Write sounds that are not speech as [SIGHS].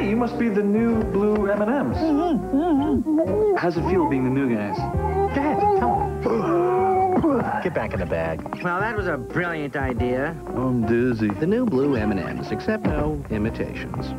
Hey, you must be the new blue M&Ms. How's it feel being the new guys? Go ahead, tell them. [SIGHS] Get back in the bag. Well, that was a brilliant idea. I'm dizzy. The new blue M&Ms, except no imitations.